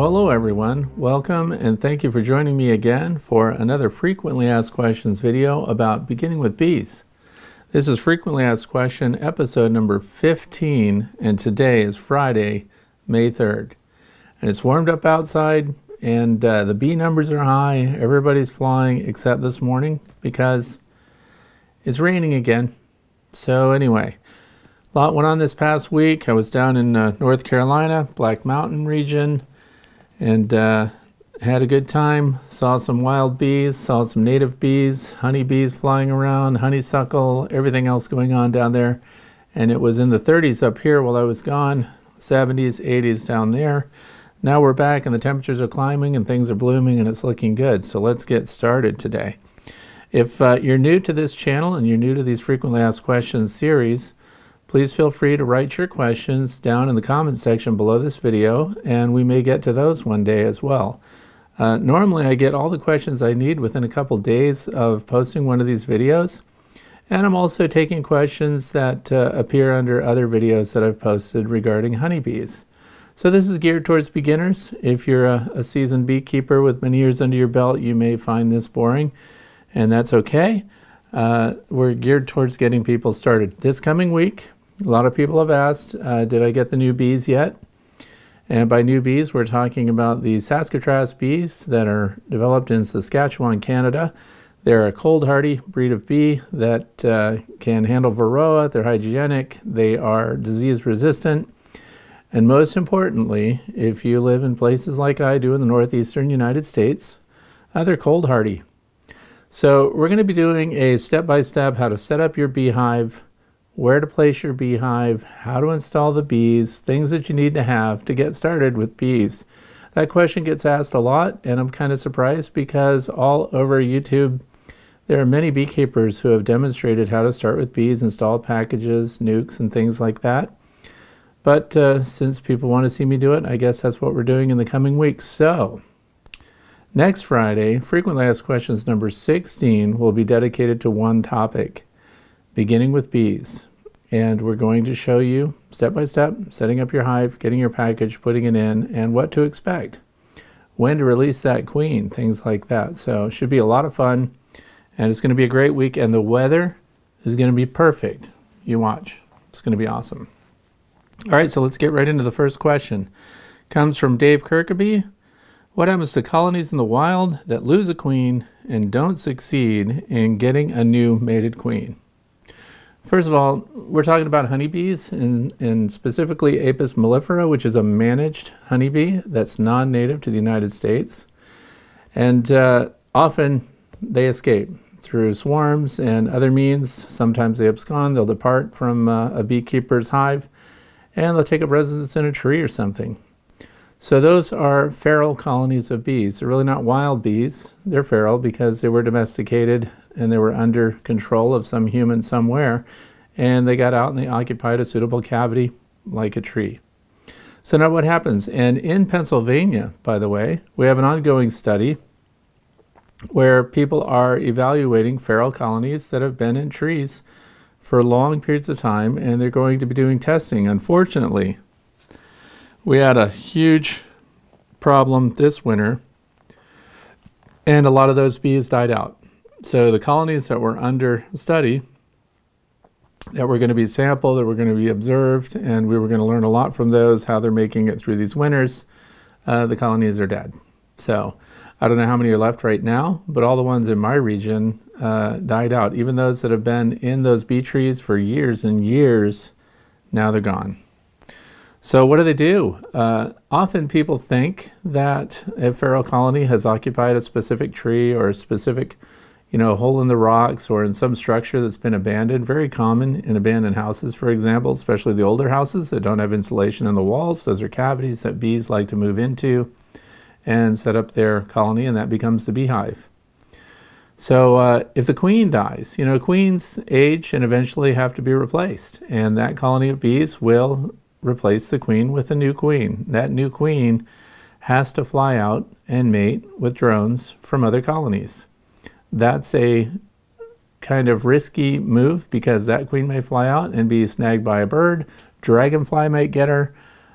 Hello everyone, welcome and thank you for joining me again for another frequently asked questions video about beginning with bees. This is frequently asked question episode number 15 and today is Friday, May 3rd. And it's warmed up outside and uh, the bee numbers are high, everybody's flying except this morning because it's raining again. So anyway, a lot went on this past week. I was down in uh, North Carolina, Black Mountain region, and uh, had a good time. Saw some wild bees, saw some native bees, honey bees flying around, honeysuckle, everything else going on down there. And it was in the 30s up here while I was gone, 70s, 80s down there. Now we're back and the temperatures are climbing and things are blooming and it's looking good. So let's get started today. If uh, you're new to this channel and you're new to these frequently asked questions series, Please feel free to write your questions down in the comment section below this video, and we may get to those one day as well. Uh, normally, I get all the questions I need within a couple days of posting one of these videos, and I'm also taking questions that uh, appear under other videos that I've posted regarding honeybees. So this is geared towards beginners. If you're a, a seasoned beekeeper with many years under your belt, you may find this boring, and that's okay. Uh, we're geared towards getting people started. This coming week, a lot of people have asked, uh, did I get the new bees yet? And by new bees, we're talking about the Saskatraz bees that are developed in Saskatchewan, Canada. They're a cold hardy breed of bee that uh, can handle varroa. They're hygienic. They are disease resistant. And most importantly, if you live in places like I do in the northeastern United States, uh, they're cold hardy. So we're going to be doing a step-by-step -step how to set up your beehive where to place your beehive, how to install the bees, things that you need to have to get started with bees. That question gets asked a lot, and I'm kind of surprised because all over YouTube, there are many beekeepers who have demonstrated how to start with bees, install packages, nukes, and things like that. But uh, since people want to see me do it, I guess that's what we're doing in the coming weeks. So, next Friday, frequently asked questions number 16 will be dedicated to one topic beginning with bees. And we're going to show you step by step, setting up your hive, getting your package, putting it in, and what to expect. When to release that queen, things like that. So it should be a lot of fun. And it's going to be a great week. And the weather is going to be perfect. You watch. It's going to be awesome. All right, so let's get right into the first question. Comes from Dave Kirkaby. What happens to colonies in the wild that lose a queen and don't succeed in getting a new mated queen? First of all, we're talking about honeybees and, and specifically Apis mellifera, which is a managed honeybee that's non-native to the United States. And uh, often they escape through swarms and other means. Sometimes they abscond, they'll depart from uh, a beekeeper's hive, and they'll take up residence in a tree or something. So those are feral colonies of bees. They're really not wild bees. They're feral because they were domesticated and they were under control of some human somewhere. And they got out and they occupied a suitable cavity like a tree. So now what happens? And in Pennsylvania, by the way, we have an ongoing study where people are evaluating feral colonies that have been in trees for long periods of time and they're going to be doing testing. Unfortunately, we had a huge problem this winter, and a lot of those bees died out. So the colonies that were under study, that were going to be sampled, that were going to be observed, and we were going to learn a lot from those, how they're making it through these winters, uh, the colonies are dead. So I don't know how many are left right now, but all the ones in my region uh, died out. Even those that have been in those bee trees for years and years, now they're gone. So what do they do? Uh, often people think that a feral colony has occupied a specific tree or a specific, you know, hole in the rocks or in some structure that's been abandoned. Very common in abandoned houses, for example, especially the older houses that don't have insulation in the walls. Those are cavities that bees like to move into and set up their colony, and that becomes the beehive. So uh, if the queen dies, you know, queens age and eventually have to be replaced, and that colony of bees will replace the queen with a new queen. That new queen has to fly out and mate with drones from other colonies. That's a kind of risky move because that queen may fly out and be snagged by a bird. Dragonfly might get her.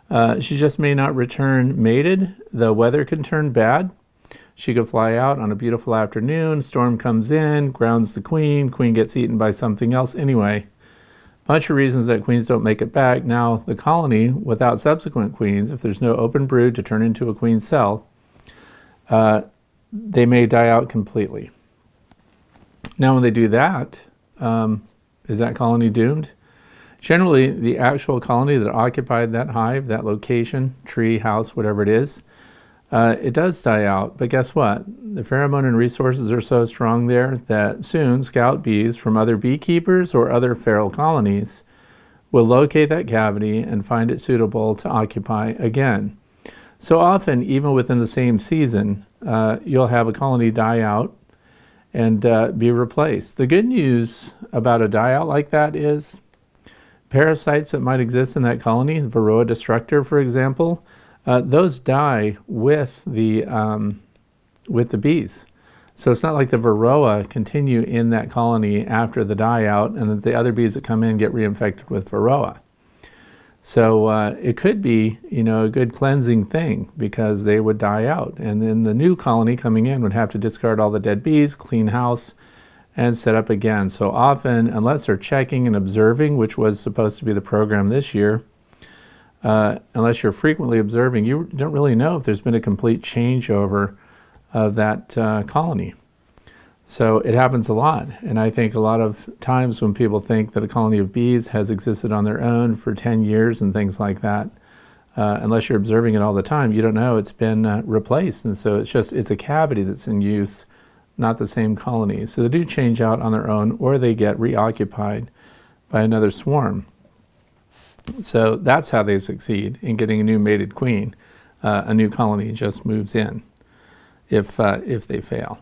Uh, she just may not return mated. The weather can turn bad. She could fly out on a beautiful afternoon, storm comes in, grounds the queen, queen gets eaten by something else. Anyway, bunch of reasons that queens don't make it back. Now, the colony, without subsequent queens, if there's no open brood to turn into a queen cell, uh, they may die out completely. Now, when they do that, um, is that colony doomed? Generally, the actual colony that occupied that hive, that location, tree, house, whatever it is, uh, it does die out. But guess what? The pheromone and resources are so strong there that soon scout bees from other beekeepers or other feral colonies will locate that cavity and find it suitable to occupy again. So often, even within the same season, uh, you'll have a colony die out and uh, be replaced. The good news about a die out like that is parasites that might exist in that colony, Varroa destructor, for example, uh, those die with the um, with the bees. So it's not like the Varroa continue in that colony after the die out, and that the other bees that come in get reinfected with Varroa. So uh, it could be, you know, a good cleansing thing because they would die out. And then the new colony coming in would have to discard all the dead bees, clean house, and set up again. So often, unless they're checking and observing, which was supposed to be the program this year, uh, unless you're frequently observing, you don't really know if there's been a complete changeover of that uh, colony. So it happens a lot. And I think a lot of times when people think that a colony of bees has existed on their own for 10 years and things like that, uh, unless you're observing it all the time, you don't know it's been uh, replaced. And so it's just, it's a cavity that's in use, not the same colony. So they do change out on their own or they get reoccupied by another swarm. So that's how they succeed in getting a new mated queen. Uh, a new colony just moves in if, uh, if they fail.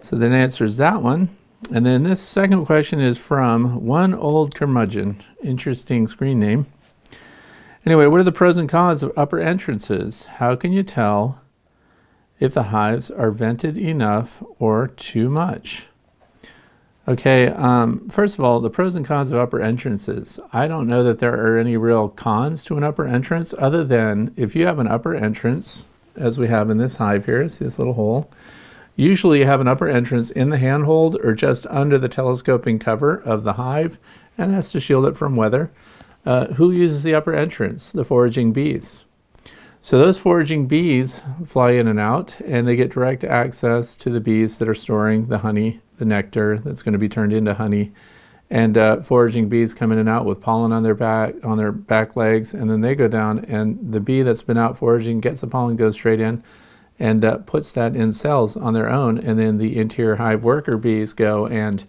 So that answers that one. And then this second question is from One Old Curmudgeon. Interesting screen name. Anyway, what are the pros and cons of upper entrances? How can you tell if the hives are vented enough or too much? Okay, um, first of all, the pros and cons of upper entrances. I don't know that there are any real cons to an upper entrance other than if you have an upper entrance, as we have in this hive here, see this little hole, Usually you have an upper entrance in the handhold or just under the telescoping cover of the hive, and that's to shield it from weather. Uh, who uses the upper entrance? The foraging bees. So those foraging bees fly in and out, and they get direct access to the bees that are storing the honey, the nectar that's going to be turned into honey. And uh, foraging bees come in and out with pollen on their back on their back legs, and then they go down, and the bee that's been out foraging gets the pollen, goes straight in and uh, puts that in cells on their own. And then the interior hive worker bees go and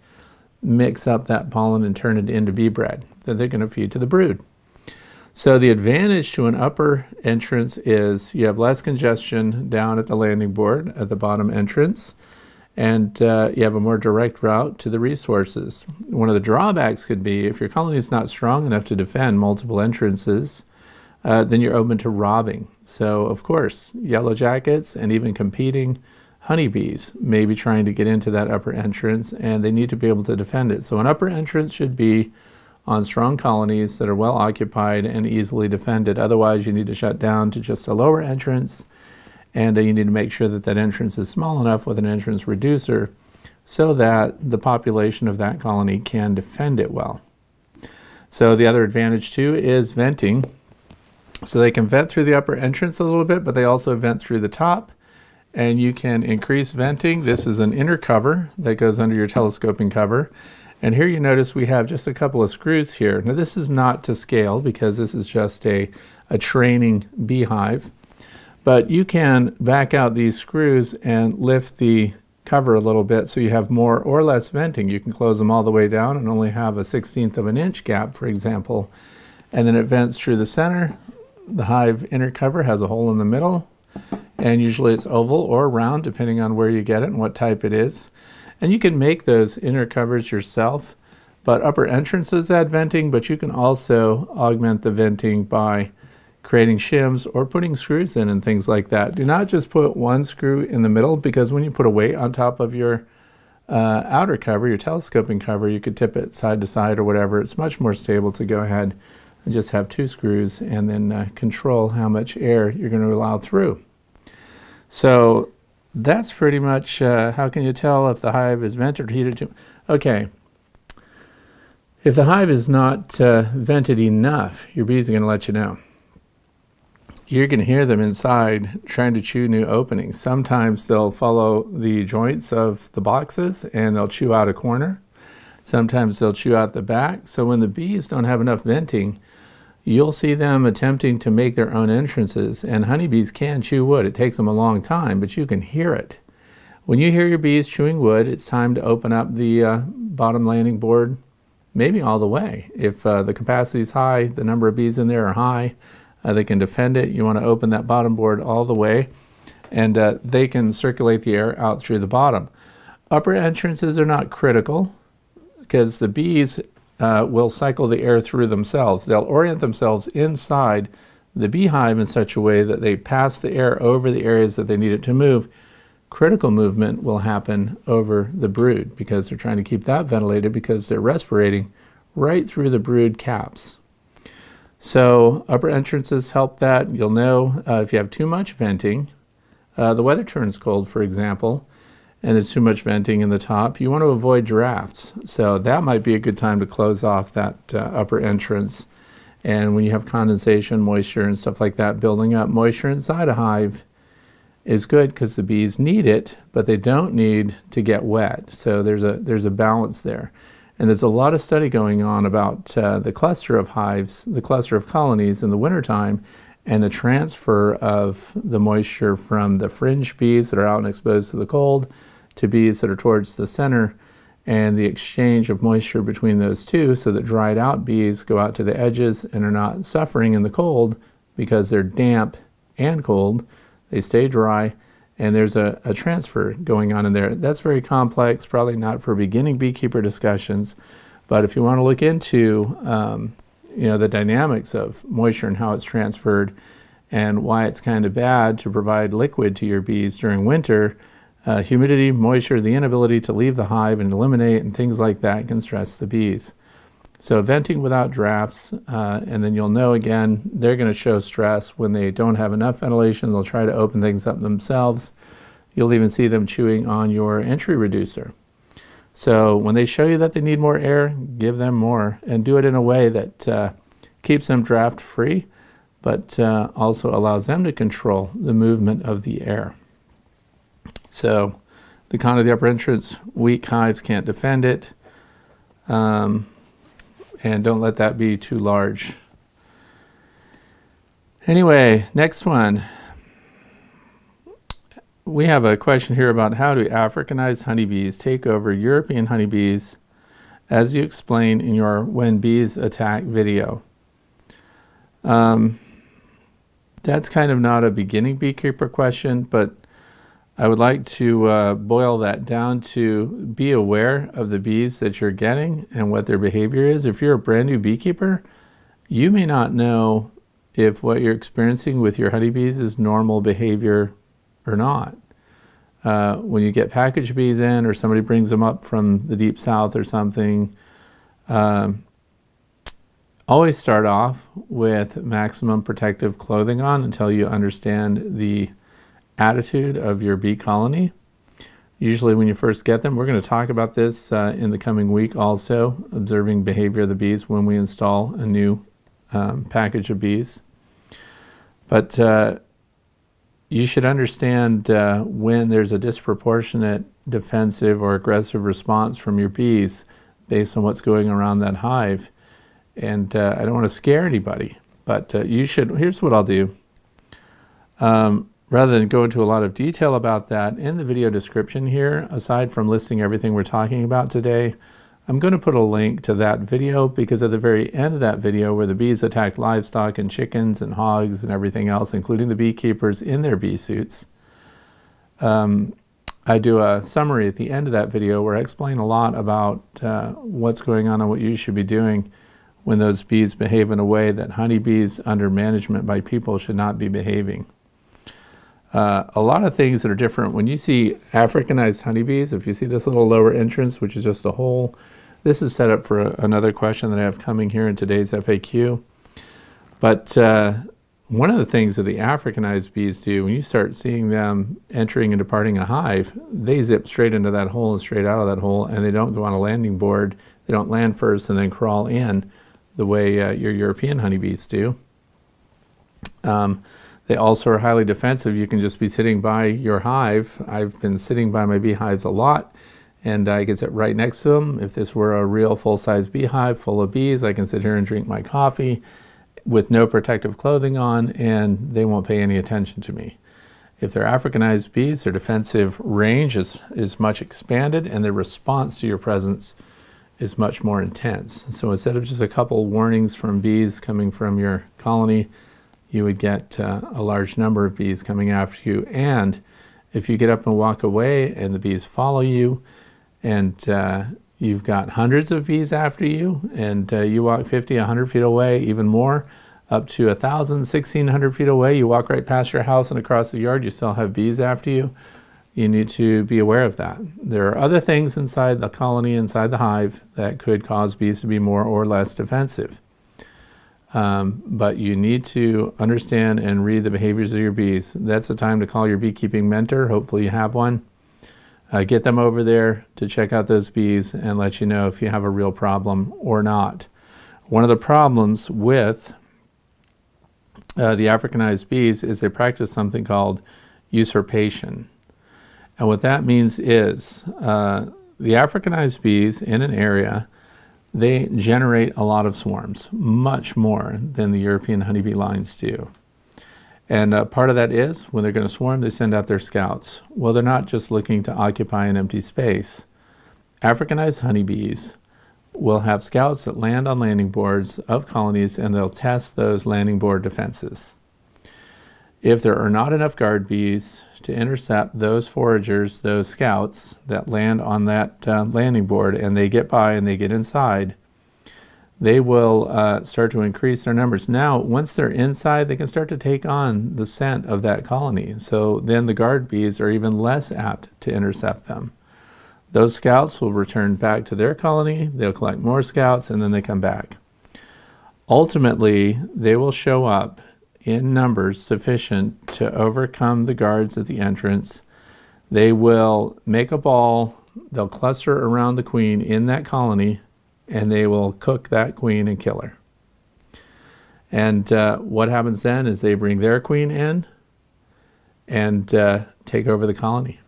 mix up that pollen and turn it into bee bread that they're going to feed to the brood. So the advantage to an upper entrance is you have less congestion down at the landing board at the bottom entrance, and uh, you have a more direct route to the resources. One of the drawbacks could be if your colony is not strong enough to defend multiple entrances, uh, then you're open to robbing. So, of course, yellow jackets and even competing honeybees may be trying to get into that upper entrance and they need to be able to defend it. So, an upper entrance should be on strong colonies that are well occupied and easily defended. Otherwise, you need to shut down to just a lower entrance and uh, you need to make sure that that entrance is small enough with an entrance reducer so that the population of that colony can defend it well. So the other advantage too is venting. So they can vent through the upper entrance a little bit, but they also vent through the top. And you can increase venting. This is an inner cover that goes under your telescoping cover. And here you notice we have just a couple of screws here. Now this is not to scale because this is just a, a training beehive. But you can back out these screws and lift the cover a little bit so you have more or less venting. You can close them all the way down and only have a 16th of an inch gap, for example. And then it vents through the center the hive inner cover has a hole in the middle, and usually it's oval or round depending on where you get it and what type it is. And you can make those inner covers yourself, but upper entrances add venting, but you can also augment the venting by creating shims or putting screws in and things like that. Do not just put one screw in the middle because when you put a weight on top of your uh, outer cover, your telescoping cover, you could tip it side to side or whatever. It's much more stable to go ahead and just have two screws and then uh, control how much air you're going to allow through. So that's pretty much uh, how can you tell if the hive is vented or heated to okay. If the hive is not uh, vented enough your bees are going to let you know. You're going to hear them inside trying to chew new openings. Sometimes they'll follow the joints of the boxes and they'll chew out a corner. Sometimes they'll chew out the back. So when the bees don't have enough venting you'll see them attempting to make their own entrances. And honeybees can chew wood. It takes them a long time, but you can hear it. When you hear your bees chewing wood, it's time to open up the uh, bottom landing board, maybe all the way. If uh, the capacity is high, the number of bees in there are high, uh, they can defend it. You want to open that bottom board all the way, and uh, they can circulate the air out through the bottom. Upper entrances are not critical because the bees uh, will cycle the air through themselves. They'll orient themselves inside the beehive in such a way that they pass the air over the areas that they need it to move. Critical movement will happen over the brood because they're trying to keep that ventilated because they're respirating right through the brood caps. So upper entrances help that. You'll know uh, if you have too much venting. Uh, the weather turns cold, for example and there's too much venting in the top, you want to avoid drafts. So that might be a good time to close off that uh, upper entrance. And when you have condensation, moisture, and stuff like that building up, moisture inside a hive is good because the bees need it, but they don't need to get wet. So there's a there's a balance there. And there's a lot of study going on about uh, the cluster of hives, the cluster of colonies in the wintertime, and the transfer of the moisture from the fringe bees that are out and exposed to the cold to bees that are towards the center and the exchange of moisture between those two so that dried out bees go out to the edges and are not suffering in the cold because they're damp and cold. They stay dry and there's a, a transfer going on in there. That's very complex, probably not for beginning beekeeper discussions, but if you want to look into um, you know the dynamics of moisture and how it's transferred and why it's kind of bad to provide liquid to your bees during winter, uh, humidity, moisture, the inability to leave the hive and eliminate and things like that can stress the bees. So venting without drafts, uh, and then you'll know again, they're going to show stress when they don't have enough ventilation. They'll try to open things up themselves. You'll even see them chewing on your entry reducer. So when they show you that they need more air, give them more and do it in a way that uh, keeps them draft free, but uh, also allows them to control the movement of the air. So the con of the upper entrance, weak hives can't defend it. Um, and don't let that be too large. Anyway, next one. We have a question here about how do Africanized honeybees take over European honeybees as you explain in your When Bees Attack video. Um, that's kind of not a beginning beekeeper question, but I would like to uh, boil that down to be aware of the bees that you're getting and what their behavior is. If you're a brand new beekeeper, you may not know if what you're experiencing with your honeybees is normal behavior or not. Uh, when you get package bees in or somebody brings them up from the deep south or something, um, always start off with maximum protective clothing on until you understand the attitude of your bee colony. Usually when you first get them, we're going to talk about this uh, in the coming week also, observing behavior of the bees when we install a new um, package of bees. But uh, you should understand uh, when there's a disproportionate defensive or aggressive response from your bees based on what's going around that hive. And uh, I don't want to scare anybody, but uh, you should, here's what I'll do. Um, Rather than go into a lot of detail about that, in the video description here, aside from listing everything we're talking about today, I'm going to put a link to that video because at the very end of that video where the bees attacked livestock and chickens and hogs and everything else, including the beekeepers in their bee suits, um, I do a summary at the end of that video where I explain a lot about uh, what's going on and what you should be doing when those bees behave in a way that honeybees under management by people should not be behaving. Uh, a lot of things that are different. When you see Africanized honeybees, if you see this little lower entrance, which is just a hole, this is set up for a, another question that I have coming here in today's FAQ. But uh, one of the things that the Africanized bees do, when you start seeing them entering and departing a hive, they zip straight into that hole and straight out of that hole, and they don't go on a landing board. They don't land first and then crawl in the way uh, your European honeybees do. Um, they also are highly defensive. You can just be sitting by your hive. I've been sitting by my beehives a lot, and I can sit right next to them. If this were a real full-size beehive full of bees, I can sit here and drink my coffee with no protective clothing on, and they won't pay any attention to me. If they're Africanized bees, their defensive range is, is much expanded, and their response to your presence is much more intense. So instead of just a couple warnings from bees coming from your colony, you would get uh, a large number of bees coming after you. And if you get up and walk away and the bees follow you, and uh, you've got hundreds of bees after you, and uh, you walk 50, 100 feet away, even more, up to 1,000, 1,600 feet away, you walk right past your house and across the yard, you still have bees after you. You need to be aware of that. There are other things inside the colony, inside the hive, that could cause bees to be more or less defensive. Um, but you need to understand and read the behaviors of your bees. That's the time to call your beekeeping mentor. Hopefully, you have one. Uh, get them over there to check out those bees and let you know if you have a real problem or not. One of the problems with uh, the Africanized bees is they practice something called usurpation. And what that means is uh, the Africanized bees in an area they generate a lot of swarms, much more than the European honeybee lines do. And uh, part of that is when they're going to swarm, they send out their scouts. Well, they're not just looking to occupy an empty space. Africanized honeybees will have scouts that land on landing boards of colonies and they'll test those landing board defenses. If there are not enough guard bees to intercept those foragers, those scouts that land on that uh, landing board and they get by and they get inside, they will uh, start to increase their numbers. Now, once they're inside, they can start to take on the scent of that colony. So then the guard bees are even less apt to intercept them. Those scouts will return back to their colony, they'll collect more scouts, and then they come back. Ultimately, they will show up in numbers sufficient to overcome the guards at the entrance. They will make a ball, they'll cluster around the queen in that colony, and they will cook that queen and kill her. And uh, what happens then is they bring their queen in and uh, take over the colony.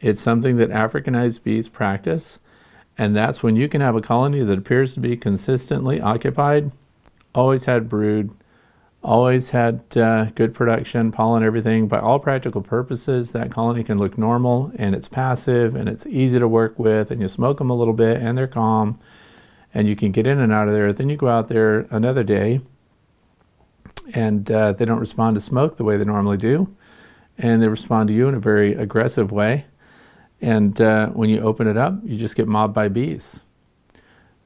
It's something that Africanized bees practice, and that's when you can have a colony that appears to be consistently occupied, always had brood, always had uh, good production, pollen, everything. By all practical purposes, that colony can look normal and it's passive and it's easy to work with and you smoke them a little bit and they're calm and you can get in and out of there. Then you go out there another day and uh, they don't respond to smoke the way they normally do and they respond to you in a very aggressive way. And uh, when you open it up, you just get mobbed by bees.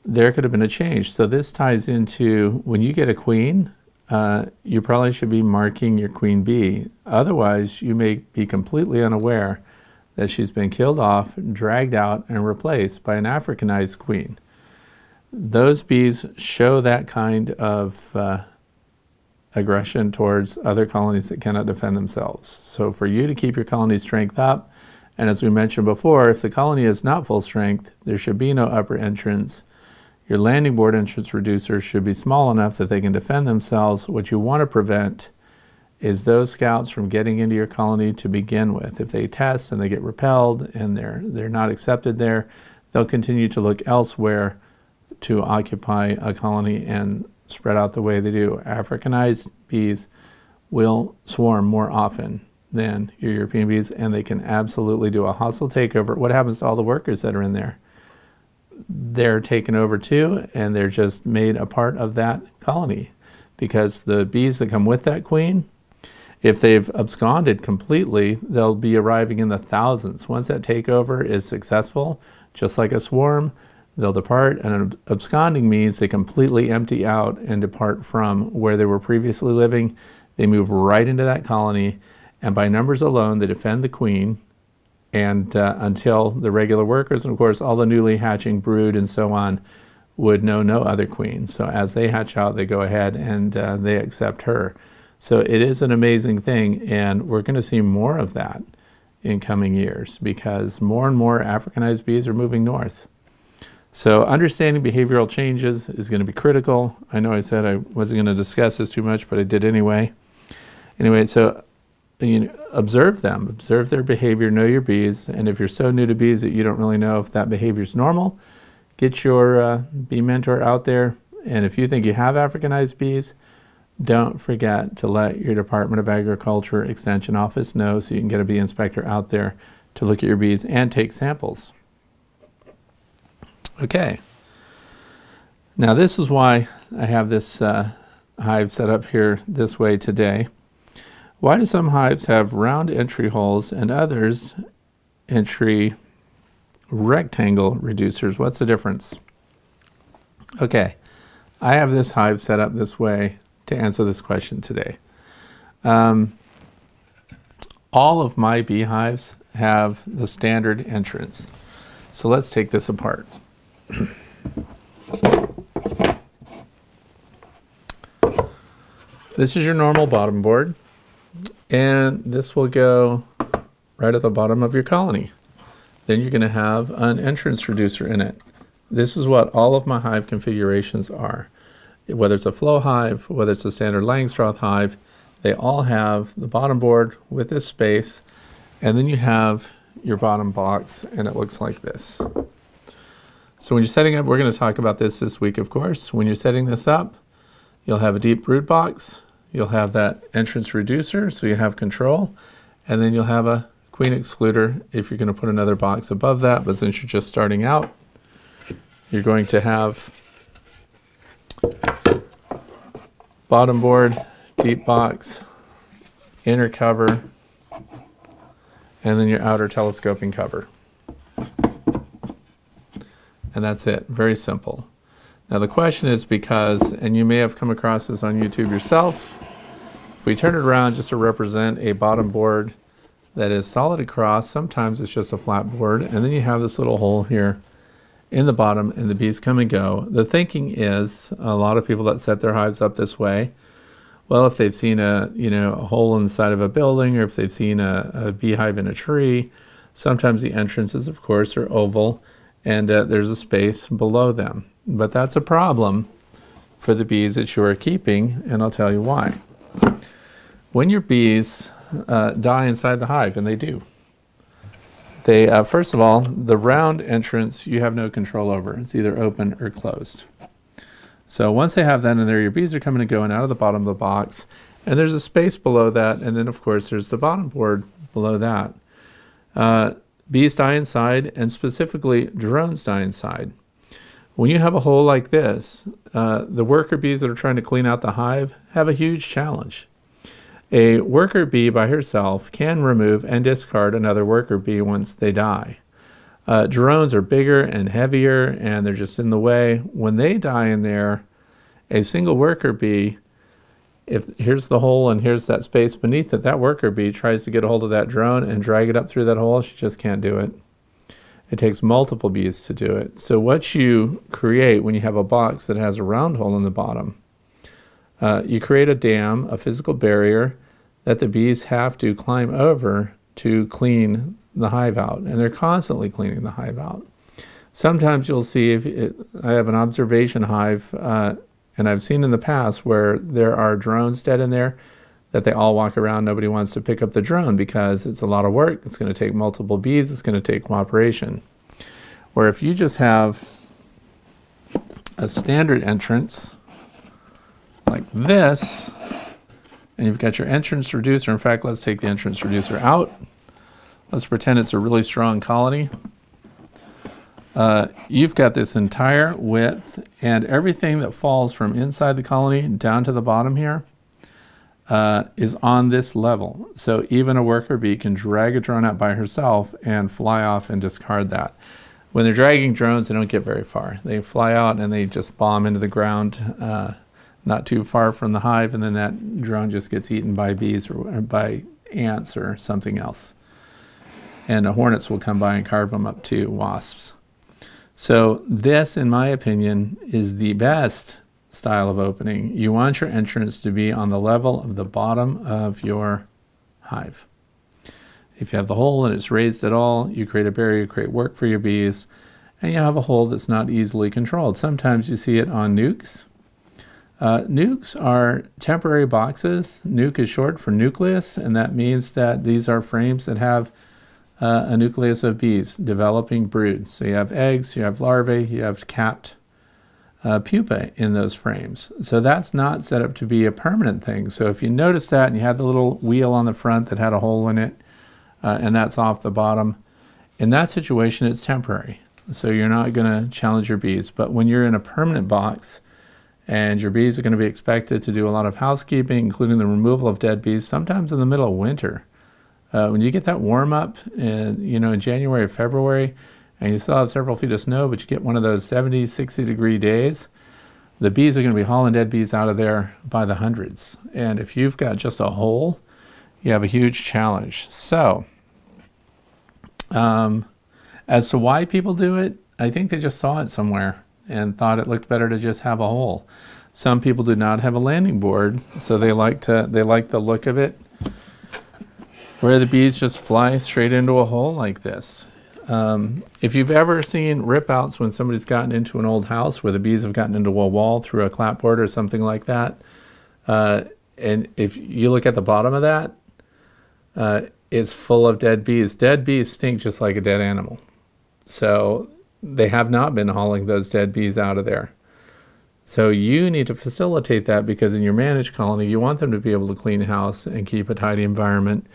There could have been a change. So this ties into when you get a queen, uh, you probably should be marking your queen bee. Otherwise, you may be completely unaware that she's been killed off, dragged out, and replaced by an Africanized queen. Those bees show that kind of uh, aggression towards other colonies that cannot defend themselves. So, for you to keep your colony strength up, and as we mentioned before, if the colony is not full strength, there should be no upper entrance your landing board entrance reducers should be small enough that they can defend themselves. What you want to prevent is those scouts from getting into your colony to begin with. If they test and they get repelled and they're, they're not accepted there, they'll continue to look elsewhere to occupy a colony and spread out the way they do. Africanized bees will swarm more often than your European bees, and they can absolutely do a hostile takeover. What happens to all the workers that are in there? They're taken over too, and they're just made a part of that colony because the bees that come with that queen, if they've absconded completely, they'll be arriving in the thousands. Once that takeover is successful, just like a swarm, they'll depart, and absconding means they completely empty out and depart from where they were previously living. They move right into that colony, and by numbers alone, they defend the queen and uh, until the regular workers, and of course all the newly hatching brood and so on, would know no other queen. So as they hatch out, they go ahead and uh, they accept her. So it is an amazing thing, and we're going to see more of that in coming years because more and more Africanized bees are moving north. So understanding behavioral changes is going to be critical. I know I said I wasn't going to discuss this too much, but I did anyway. Anyway, so you know, observe them, observe their behavior, know your bees, and if you're so new to bees that you don't really know if that behavior is normal, get your uh, bee mentor out there. And if you think you have Africanized bees, don't forget to let your Department of Agriculture Extension Office know so you can get a bee inspector out there to look at your bees and take samples. Okay. Now this is why I have this uh, hive set up here this way today. Why do some hives have round entry holes and others entry rectangle reducers? What's the difference? Okay, I have this hive set up this way to answer this question today. Um, all of my beehives have the standard entrance. So let's take this apart. this is your normal bottom board, and this will go right at the bottom of your colony. Then you're going to have an entrance reducer in it. This is what all of my hive configurations are whether it's a flow hive, whether it's a standard Langstroth hive, they all have the bottom board with this space, and then you have your bottom box, and it looks like this. So when you're setting up, we're going to talk about this this week, of course. When you're setting this up, you'll have a deep brood box, you'll have that entrance reducer, so you have control, and then you'll have a queen excluder if you're going to put another box above that, but since you're just starting out, you're going to have bottom board, deep box, inner cover, and then your outer telescoping cover. And that's it, very simple. Now the question is because, and you may have come across this on YouTube yourself, if we turn it around just to represent a bottom board that is solid across, sometimes it's just a flat board, and then you have this little hole here in the bottom and the bees come and go. The thinking is a lot of people that set their hives up this way, well, if they've seen a you know a hole in the side of a building or if they've seen a, a beehive in a tree, sometimes the entrances, of course, are oval and uh, there's a space below them. But that's a problem for the bees that you are keeping, and I'll tell you why. When your bees uh, die inside the hive, and they do, they, uh, first of all, the round entrance you have no control over. It's either open or closed. So once they have that in there, your bees are coming and going out of the bottom of the box. And there's a space below that. And then, of course, there's the bottom board below that. Uh, bees die inside, and specifically drones die inside. When you have a hole like this, uh, the worker bees that are trying to clean out the hive have a huge challenge. A worker bee by herself can remove and discard another worker bee once they die. Uh, drones are bigger and heavier and they're just in the way. When they die in there, a single worker bee, if here's the hole and here's that space beneath it, that worker bee tries to get a hold of that drone and drag it up through that hole. She just can't do it. It takes multiple bees to do it. So what you create when you have a box that has a round hole in the bottom uh, you create a dam, a physical barrier that the bees have to climb over to clean the hive out, and they're constantly cleaning the hive out. Sometimes you'll see if it, I have an observation hive, uh, and I've seen in the past where there are drones dead in there that they all walk around. Nobody wants to pick up the drone because it's a lot of work. It's going to take multiple bees. It's going to take cooperation. Where if you just have a standard entrance like this, and you've got your entrance reducer. In fact, let's take the entrance reducer out. Let's pretend it's a really strong colony. Uh, you've got this entire width and everything that falls from inside the colony down to the bottom here uh, is on this level. So even a worker bee can drag a drone out by herself and fly off and discard that. When they're dragging drones, they don't get very far. They fly out and they just bomb into the ground. Uh, not too far from the hive, and then that drone just gets eaten by bees or by ants or something else. And hornets will come by and carve them up too, wasps. So this, in my opinion, is the best style of opening. You want your entrance to be on the level of the bottom of your hive. If you have the hole and it's raised at all, you create a barrier, you create work for your bees, and you have a hole that's not easily controlled. Sometimes you see it on nukes. Uh, nukes are temporary boxes. Nuke is short for nucleus, and that means that these are frames that have uh, a nucleus of bees developing brood. So you have eggs, you have larvae, you have capped uh, pupa in those frames. So that's not set up to be a permanent thing. So if you notice that and you had the little wheel on the front that had a hole in it, uh, and that's off the bottom, in that situation it's temporary. So you're not going to challenge your bees. But when you're in a permanent box and your bees are going to be expected to do a lot of housekeeping, including the removal of dead bees, sometimes in the middle of winter, uh, when you get that warm up in, you know, in January or February, and you still have several feet of snow, but you get one of those 70, 60 degree days, the bees are going to be hauling dead bees out of there by the hundreds. And if you've got just a hole, you have a huge challenge. So, um, as to why people do it, I think they just saw it somewhere and thought it looked better to just have a hole. Some people do not have a landing board, so they like to they like the look of it, where the bees just fly straight into a hole like this. Um, if you've ever seen rip outs when somebody's gotten into an old house where the bees have gotten into a wall through a clapboard or something like that, uh, and if you look at the bottom of that, uh, it's full of dead bees. Dead bees stink just like a dead animal. So they have not been hauling those dead bees out of there. So you need to facilitate that because in your managed colony, you want them to be able to clean house and keep a tidy environment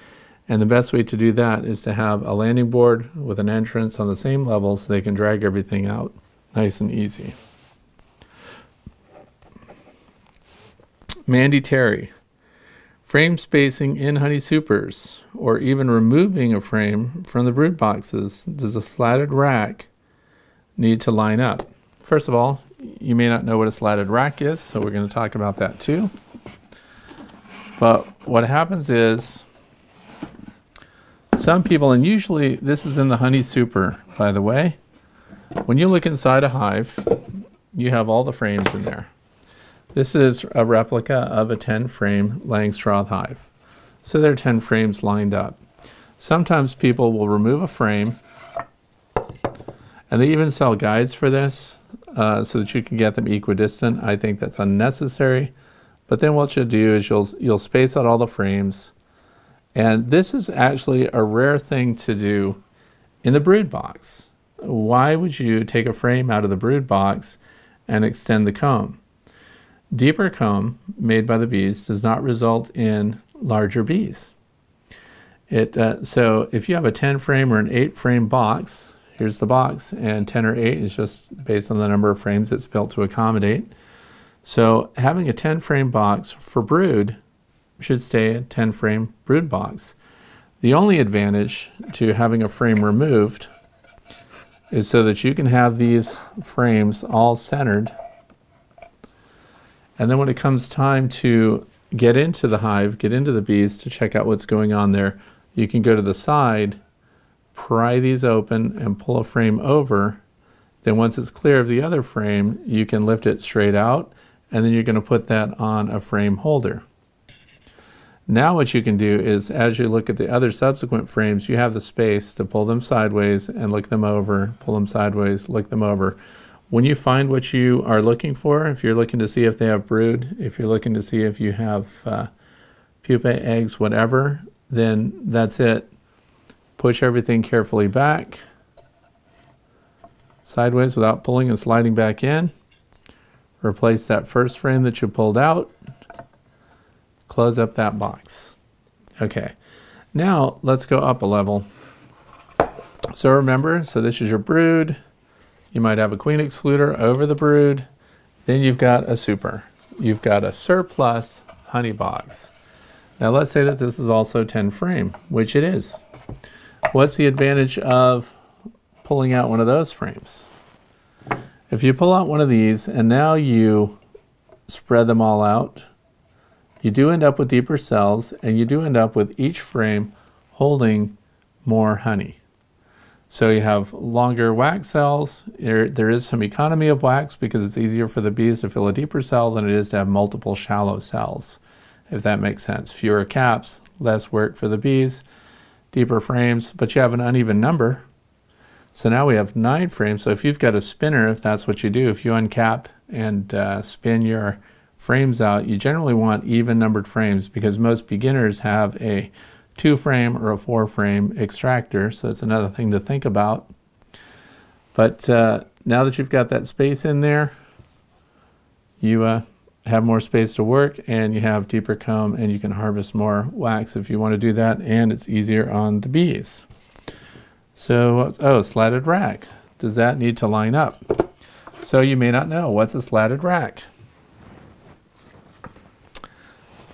and the best way to do that is to have a landing board with an entrance on the same level so they can drag everything out nice and easy. Mandy Terry. Frame spacing in honey supers, or even removing a frame from the brood boxes, does a slatted rack need to line up? First of all, you may not know what a slatted rack is, so we're going to talk about that too. But what happens is some people, and usually this is in the honey super, by the way. When you look inside a hive, you have all the frames in there. This is a replica of a 10 frame Langstroth hive. So there are 10 frames lined up. Sometimes people will remove a frame, and they even sell guides for this uh, so that you can get them equidistant. I think that's unnecessary. But then what you'll do is you'll, you'll space out all the frames and this is actually a rare thing to do in the brood box. Why would you take a frame out of the brood box and extend the comb? Deeper comb made by the bees does not result in larger bees. It, uh, so if you have a 10 frame or an 8 frame box, here's the box, and 10 or 8 is just based on the number of frames it's built to accommodate. So having a 10 frame box for brood should stay a 10 frame brood box. The only advantage to having a frame removed is so that you can have these frames all centered. And then when it comes time to get into the hive, get into the bees to check out what's going on there, you can go to the side, pry these open and pull a frame over. Then once it's clear of the other frame, you can lift it straight out and then you're going to put that on a frame holder. Now what you can do is as you look at the other subsequent frames, you have the space to pull them sideways and look them over, pull them sideways, look them over. When you find what you are looking for, if you're looking to see if they have brood, if you're looking to see if you have uh, pupae, eggs, whatever, then that's it. Push everything carefully back, sideways without pulling and sliding back in. Replace that first frame that you pulled out Close up that box. Okay, now let's go up a level. So remember, so this is your brood. You might have a queen excluder over the brood. Then you've got a super. You've got a surplus honey box. Now let's say that this is also 10 frame, which it is. What's the advantage of pulling out one of those frames? If you pull out one of these and now you spread them all out, you do end up with deeper cells and you do end up with each frame holding more honey. So you have longer wax cells. There, there is some economy of wax because it's easier for the bees to fill a deeper cell than it is to have multiple shallow cells, if that makes sense. Fewer caps, less work for the bees, deeper frames, but you have an uneven number. So now we have nine frames. So if you've got a spinner, if that's what you do, if you uncap and uh, spin your frames out, you generally want even numbered frames because most beginners have a two frame or a four frame extractor. So that's another thing to think about. But uh, now that you've got that space in there, you uh, have more space to work and you have deeper comb and you can harvest more wax if you want to do that and it's easier on the bees. So, oh, slatted rack. Does that need to line up? So you may not know, what's a slatted rack?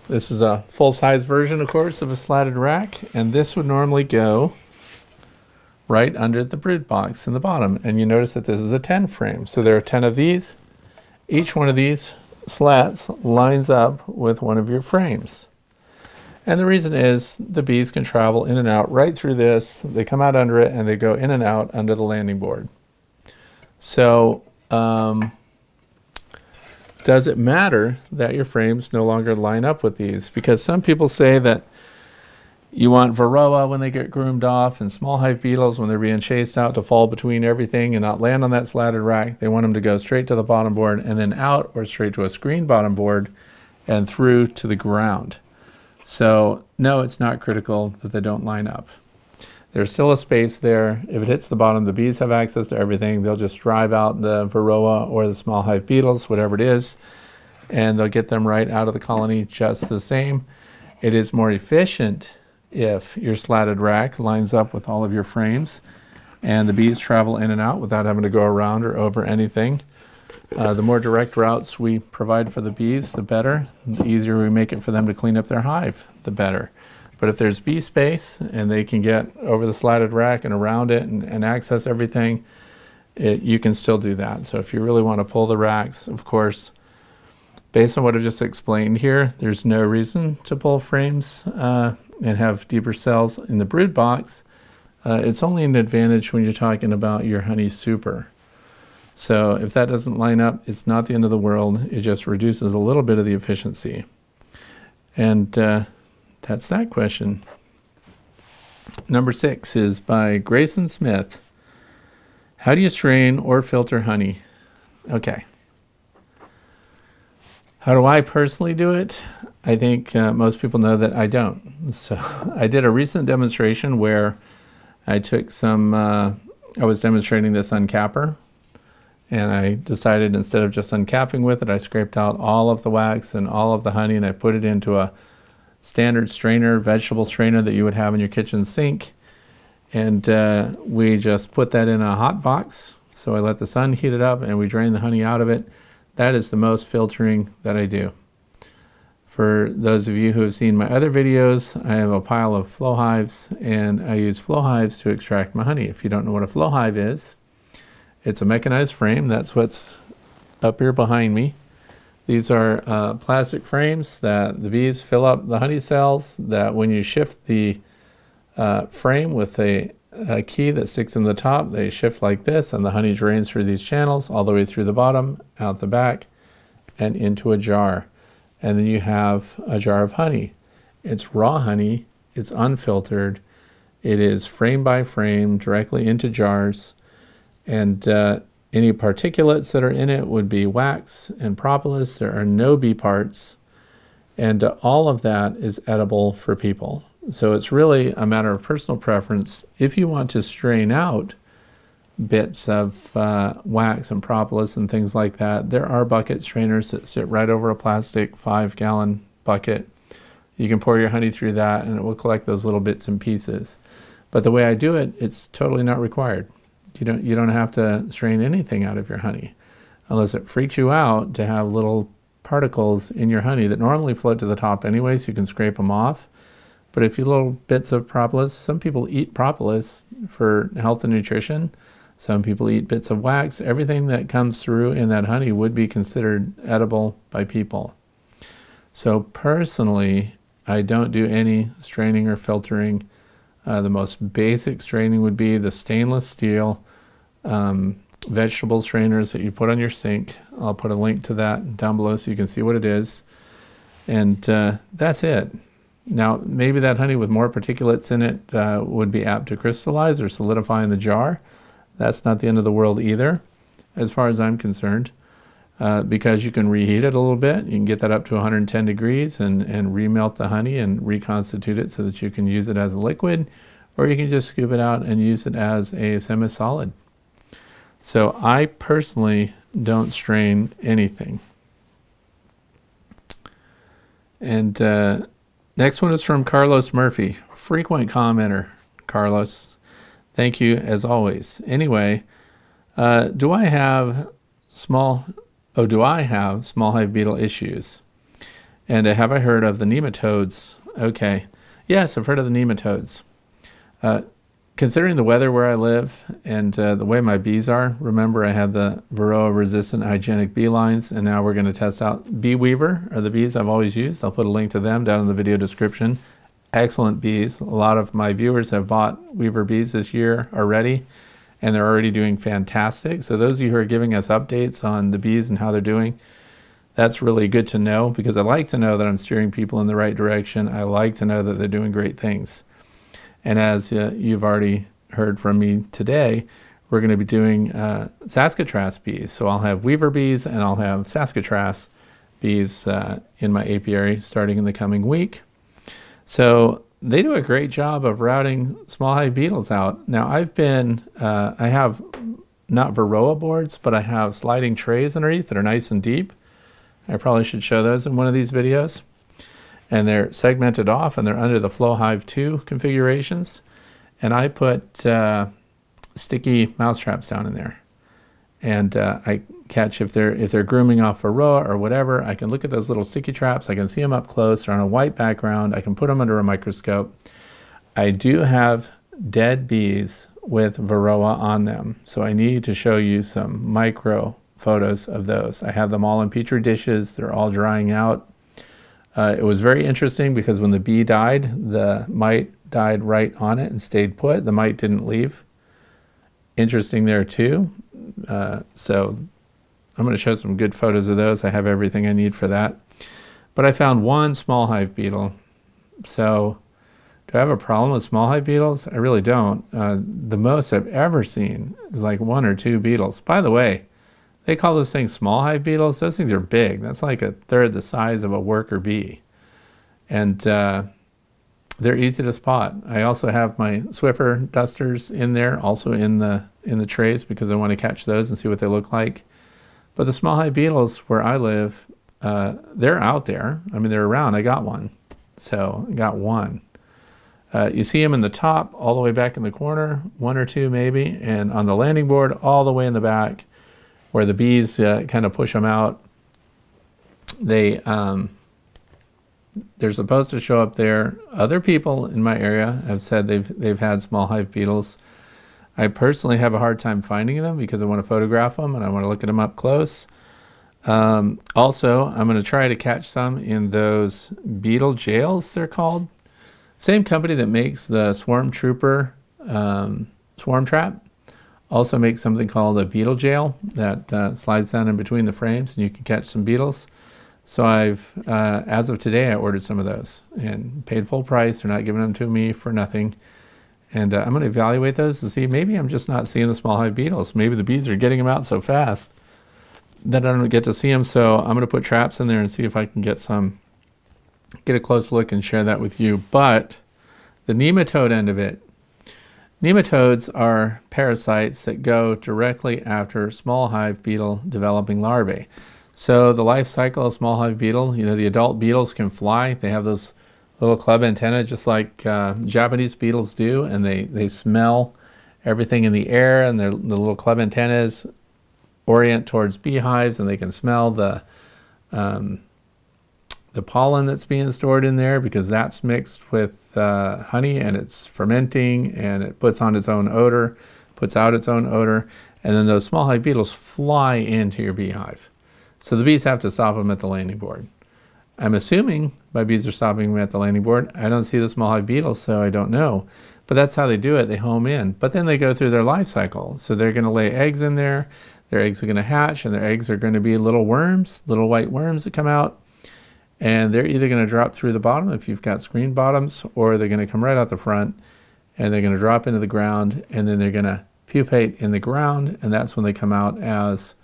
This is a full-size version, of course, of a slatted rack, and this would normally go right under the brood box in the bottom. And you notice that this is a 10 frame. So there are 10 of these. Each one of these slats lines up with one of your frames. And the reason is the bees can travel in and out right through this. They come out under it and they go in and out under the landing board. So um, does it matter that your frames no longer line up with these? Because some people say that you want Varroa when they get groomed off and small hive beetles when they're being chased out to fall between everything and not land on that slatted rack. They want them to go straight to the bottom board and then out or straight to a screen bottom board and through to the ground. So no, it's not critical that they don't line up. There's still a space there. If it hits the bottom, the bees have access to everything. They'll just drive out the varroa or the small hive beetles, whatever it is, and they'll get them right out of the colony just the same. It is more efficient if your slatted rack lines up with all of your frames and the bees travel in and out without having to go around or over anything. Uh, the more direct routes we provide for the bees, the better. The easier we make it for them to clean up their hive, the better. But if there's bee space and they can get over the slatted rack and around it and, and access everything, it, you can still do that. So if you really want to pull the racks, of course, based on what I've just explained here, there's no reason to pull frames uh, and have deeper cells in the brood box. Uh, it's only an advantage when you're talking about your honey super. So if that doesn't line up, it's not the end of the world. It just reduces a little bit of the efficiency. And uh, that's that question. Number six is by Grayson Smith. How do you strain or filter honey? Okay. How do I personally do it? I think uh, most people know that I don't. So I did a recent demonstration where I took some, uh, I was demonstrating this uncapper and I decided instead of just uncapping with it, I scraped out all of the wax and all of the honey and I put it into a standard strainer, vegetable strainer that you would have in your kitchen sink. And uh, we just put that in a hot box. So I let the sun heat it up and we drain the honey out of it. That is the most filtering that I do. For those of you who have seen my other videos, I have a pile of flow hives and I use flow hives to extract my honey. If you don't know what a flow hive is, it's a mechanized frame. That's what's up here behind me. These are uh, plastic frames that the bees fill up the honey cells that when you shift the uh, frame with a, a, key that sticks in the top, they shift like this and the honey drains through these channels all the way through the bottom, out the back, and into a jar. And then you have a jar of honey. It's raw honey, it's unfiltered, it is frame by frame directly into jars, and uh, any particulates that are in it would be wax and propolis. There are no bee parts. And uh, all of that is edible for people. So it's really a matter of personal preference. If you want to strain out bits of uh, wax and propolis and things like that, there are bucket strainers that sit right over a plastic five gallon bucket. You can pour your honey through that and it will collect those little bits and pieces. But the way I do it, it's totally not required. You don't, you don't have to strain anything out of your honey unless it freaks you out to have little particles in your honey that normally float to the top anyway, so you can scrape them off. But if you little bits of propolis, some people eat propolis for health and nutrition. Some people eat bits of wax. Everything that comes through in that honey would be considered edible by people. So personally, I don't do any straining or filtering Uh, the most basic straining would be the stainless steel um, vegetable strainers that you put on your sink. I'll put a link to that down below so you can see what it is. And uh, that's it. Now, maybe that honey with more particulates in it uh, would be apt to crystallize or solidify in the jar. That's not the end of the world either, as far as I'm concerned, uh, because you can reheat it a little bit. You can get that up to 110 degrees and, and remelt the honey and reconstitute it so that you can use it as a liquid, or you can just scoop it out and use it as a semi-solid. So I personally don't strain anything. And uh, next one is from Carlos Murphy, frequent commenter. Carlos, thank you as always. Anyway, uh, do I have small? Oh, do I have small hive beetle issues? And uh, have I heard of the nematodes? Okay, yes, I've heard of the nematodes. Considering the weather where I live and uh, the way my bees are, remember I have the Varroa resistant hygienic bee lines, and now we're going to test out Bee Weaver, or the bees I've always used. I'll put a link to them down in the video description. Excellent bees. A lot of my viewers have bought Weaver bees this year already, and they're already doing fantastic. So, those of you who are giving us updates on the bees and how they're doing, that's really good to know because I like to know that I'm steering people in the right direction. I like to know that they're doing great things. And as uh, you've already heard from me today, we're going to be doing uh, Saskatraz bees. So I'll have weaver bees and I'll have Saskatraz bees uh, in my apiary starting in the coming week. So they do a great job of routing small hive beetles out. Now I've been, uh, I have not Varroa boards, but I have sliding trays underneath that are nice and deep. I probably should show those in one of these videos and they're segmented off and they're under the Flow Hive 2 configurations. And I put uh, sticky mouse traps down in there. And uh, I catch if they're if they're grooming off a Varroa or whatever, I can look at those little sticky traps. I can see them up close. They're on a white background. I can put them under a microscope. I do have dead bees with Varroa on them. So I need to show you some micro photos of those. I have them all in petri dishes. They're all drying out. Uh, it was very interesting because when the bee died, the mite died right on it and stayed put. The mite didn't leave. Interesting there too. Uh, so I'm going to show some good photos of those. I have everything I need for that. But I found one small hive beetle. So do I have a problem with small hive beetles? I really don't. Uh, the most I've ever seen is like one or two beetles. By the way, they call those things small hive beetles. Those things are big. That's like a third the size of a worker bee. And uh, they're easy to spot. I also have my Swiffer dusters in there, also in the in the trays because I want to catch those and see what they look like. But the small hive beetles where I live, uh, they're out there. I mean, they're around. I got one. So I got one. Uh, you see them in the top, all the way back in the corner, one or two maybe, and on the landing board, all the way in the back, where the bees uh, kind of push them out. They um, they're supposed to show up there. Other people in my area have said they've they've had small hive beetles. I personally have a hard time finding them because I want to photograph them and I want to look at them up close. Um, also, I'm going to try to catch some in those beetle jails, they're called. Same company that makes the Swarm Trooper um, swarm trap also make something called a beetle jail that uh, slides down in between the frames and you can catch some beetles. So I've, uh, as of today, I ordered some of those and paid full price. They're not giving them to me for nothing. And uh, I'm going to evaluate those to see maybe I'm just not seeing the small hive beetles. Maybe the bees are getting them out so fast that I don't get to see them. So I'm going to put traps in there and see if I can get some, get a close look and share that with you. But the nematode end of it, Nematodes are parasites that go directly after small hive beetle developing larvae. So the life cycle of small hive beetle, you know, the adult beetles can fly. They have those little club antennae just like uh, Japanese beetles do, and they, they smell everything in the air, and their the little club antennas orient towards beehives, and they can smell the um, the pollen that's being stored in there because that's mixed with uh, honey and it's fermenting and it puts on its own odor, puts out its own odor, and then those small hive beetles fly into your beehive. So the bees have to stop them at the landing board. I'm assuming my bees are stopping them at the landing board. I don't see the small hive beetles, so I don't know. But that's how they do it. They home in. But then they go through their life cycle. So they're going to lay eggs in there. Their eggs are going to hatch, and their eggs are going to be little worms, little white worms that come out. And they're either going to drop through the bottom if you've got screen bottoms, or they're going to come right out the front and they're going to drop into the ground and then they're going to pupate in the ground. And that's when they come out as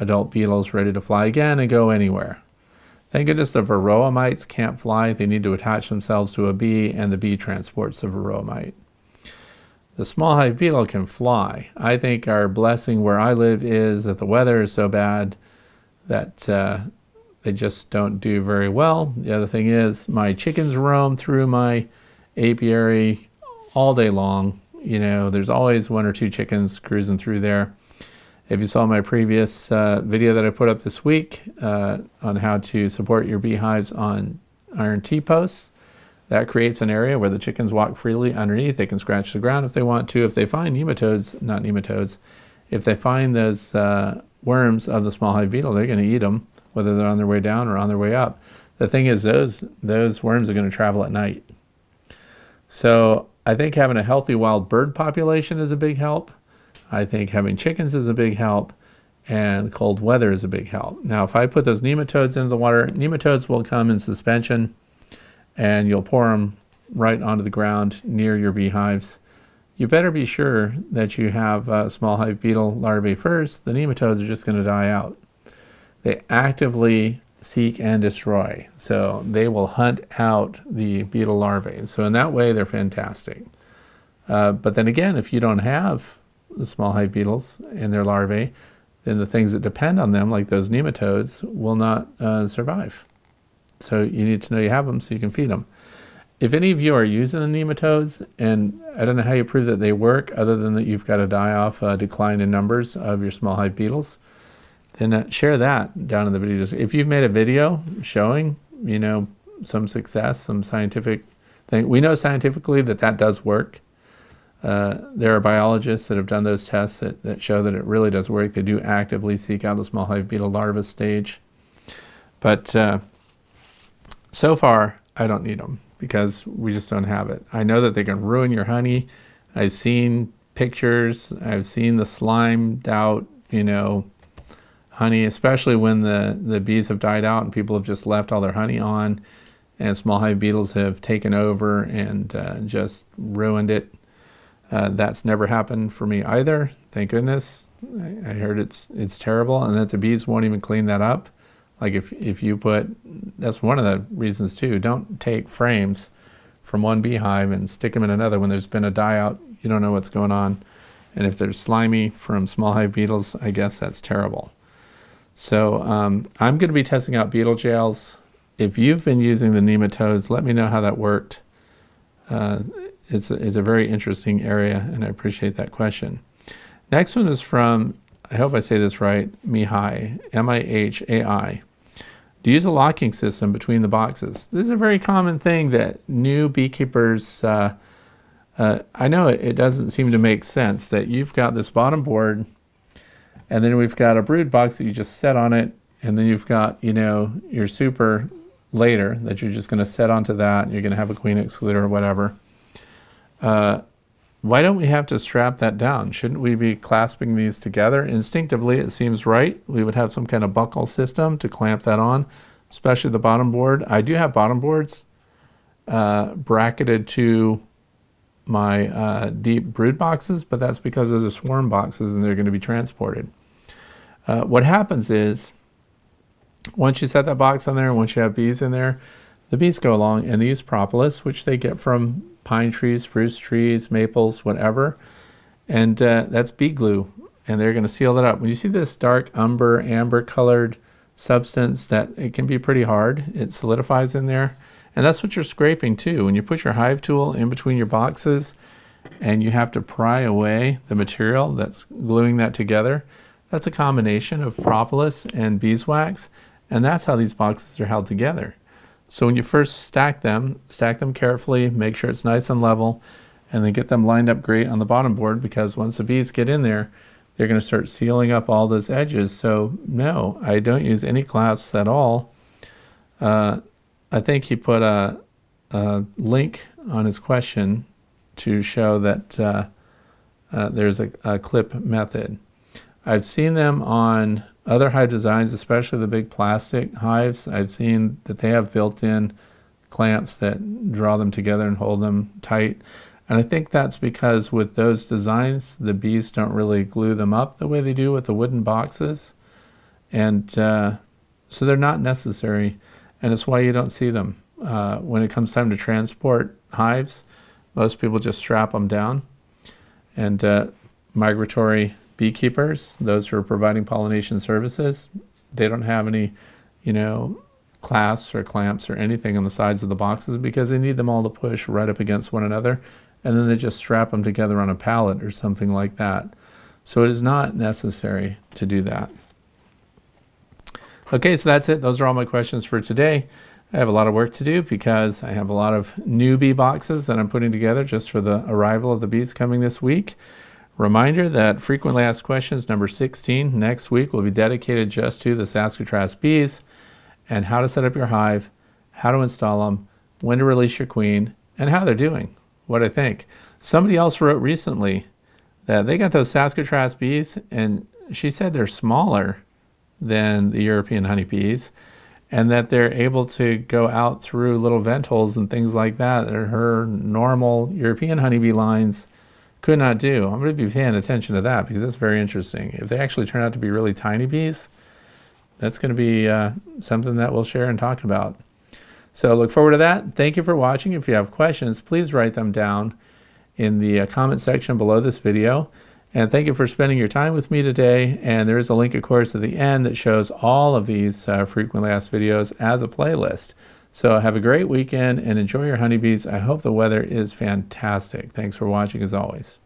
adult beetles ready to fly again and go anywhere. Thank goodness the varroa mites can't fly. They need to attach themselves to a bee, and the bee transports the varroa mite. The small hive beetle can fly. I think our blessing where I live is that the weather is so bad that uh, they just don't do very well. The other thing is my chickens roam through my apiary all day long. You know, there's always one or two chickens cruising through there. If you saw my previous uh, video that I put up this week uh, on how to support your beehives on iron T-posts, that creates an area where the chickens walk freely underneath. They can scratch the ground if they want to. If they find nematodes, not nematodes, if they find those uh, worms of the small hive beetle, they're going to eat them, whether they're on their way down or on their way up. The thing is, those those worms are going to travel at night. So I think having a healthy wild bird population is a big help. I think having chickens is a big help and cold weather is a big help. Now, if I put those nematodes into the water, nematodes will come in suspension and you'll pour them right onto the ground near your beehives. You better be sure that you have uh, small hive beetle larvae first. The nematodes are just going to die out. They actively seek and destroy. So they will hunt out the beetle larvae. So in that way, they're fantastic. Uh, but then again, if you don't have the small hive beetles and their larvae, then the things that depend on them, like those nematodes, will not uh, survive. So you need to know you have them so you can feed them. If any of you are using the nematodes, and I don't know how you prove that they work, other than that you've got a die-off uh, decline in numbers of your small hive beetles, then uh, share that down in the video. If you've made a video showing, you know, some success, some scientific thing, we know scientifically that that does work. Uh, there are biologists that have done those tests that, that show that it really does work. They do actively seek out the small hive beetle larva stage. But uh, so far, I don't need them because we just don't have it. I know that they can ruin your honey. I've seen pictures. I've seen the slimed out, you know, honey, especially when the, the bees have died out and people have just left all their honey on and small hive beetles have taken over and uh, just ruined it. Uh, that's never happened for me either. Thank goodness. I, I, heard it's it's terrible, and that the bees won't even clean that up. Like if if you put, that's one of the reasons too. Don't take frames from one beehive and stick them in another when there's been a die out. You don't know what's going on, and if they're slimy from small hive beetles, I guess that's terrible. So um, I'm going to be testing out beetle jails. If you've been using the nematodes, let me know how that worked. Uh, it's a, it's a very interesting area, and I appreciate that question. Next one is from, I hope I say this right, Mihai, M-I-H-A-I. Do you use a locking system between the boxes? This is a very common thing that new beekeepers, uh, uh, I know it, it doesn't seem to make sense that you've got this bottom board and then we've got a brood box that you just set on it and then you've got, you know, your super later that you're just going to set onto that. You're going to have a queen excluder or whatever. Uh, why don't we have to strap that down? Shouldn't we be clasping these together? Instinctively, it seems right. We would have some kind of buckle system to clamp that on, especially the bottom board. I do have bottom boards uh, bracketed to my uh, deep brood boxes, but that's because those are swarm boxes and they're going to be transported. Uh, what happens is, once you set that box on there, once you have bees in there, the bees go along and they use propolis, which they get from pine trees, spruce trees, maples, whatever. And uh, that's bee glue. And they're going to seal that up. When you see this dark umber, amber colored substance, that it can be pretty hard. It solidifies in there. And that's what you're scraping too. When you put your hive tool in between your boxes and you have to pry away the material that's gluing that together, that's a combination of propolis and beeswax. And that's how these boxes are held together. So when you first stack them, stack them carefully, make sure it's nice and level, and then get them lined up great on the bottom board because once the bees get in there, they're going to start sealing up all those edges. So no, I don't use any clasps at all. Uh, I think he put a, a, link on his question to show that uh, uh, there's a, a, clip method. I've seen them on other hive designs, especially the big plastic hives. I've seen that they have built-in clamps that draw them together and hold them tight. And I think that's because with those designs, the bees don't really glue them up the way they do with the wooden boxes. And uh, so they're not necessary. And it's why you don't see them. Uh, when it comes time to transport hives, most people just strap them down. And uh, migratory beekeepers, those who are providing pollination services, they don't have any, you know, clasps or clamps or anything on the sides of the boxes because they need them all to push right up against one another and then they just strap them together on a pallet or something like that. So it is not necessary to do that. Okay, so that's it. Those are all my questions for today. I have a lot of work to do because I have a lot of new bee boxes that I'm putting together just for the arrival of the bees coming this week. Reminder that frequently asked questions number 16 next week will be dedicated just to the Saskatraz bees and how to set up your hive, how to install them, when to release your queen, and how they're doing what I think. Somebody else wrote recently that they got those Saskatraz bees, and she said they're smaller than the European honeybees, and that they're able to go out through little vent holes and things like that that are her normal European honeybee lines could not do. I'm going to be paying attention to that because that's very interesting. If they actually turn out to be really tiny bees, that's going to be uh, something that we'll share and talk about. So look forward to that. Thank you for watching. If you have questions, please write them down in the uh, comment section below this video. And thank you for spending your time with me today. And there is a link, of course, at the end that shows all of these uh, frequently asked videos as a playlist. So have a great weekend and enjoy your honeybees. I hope the weather is fantastic. Thanks for watching as always.